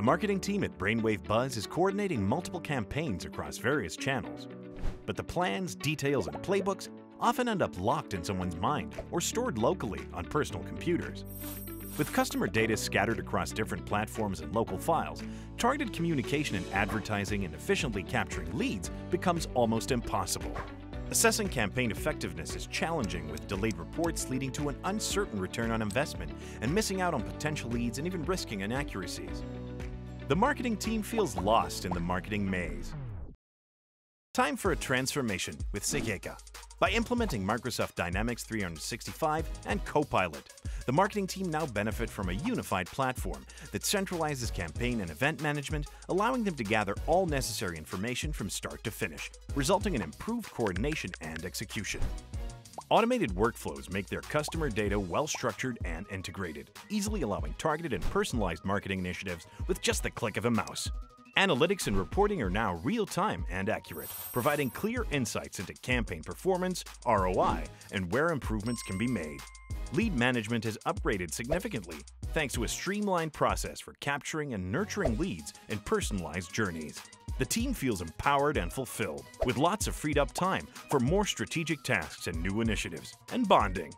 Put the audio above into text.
The marketing team at Brainwave Buzz is coordinating multiple campaigns across various channels. But the plans, details, and playbooks often end up locked in someone's mind or stored locally on personal computers. With customer data scattered across different platforms and local files, targeted communication and advertising and efficiently capturing leads becomes almost impossible. Assessing campaign effectiveness is challenging with delayed reports leading to an uncertain return on investment and missing out on potential leads and even risking inaccuracies. The marketing team feels lost in the marketing maze. Time for a transformation with Cegeka. By implementing Microsoft Dynamics 365 and Copilot, the marketing team now benefit from a unified platform that centralizes campaign and event management, allowing them to gather all necessary information from start to finish, resulting in improved coordination and execution. Automated workflows make their customer data well structured and integrated, easily allowing targeted and personalized marketing initiatives with just the click of a mouse. Analytics and reporting are now real time and accurate, providing clear insights into campaign performance, ROI, and where improvements can be made. Lead management has upgraded significantly thanks to a streamlined process for capturing and nurturing leads and personalized journeys. The team feels empowered and fulfilled, with lots of freed up time for more strategic tasks and new initiatives, and bonding.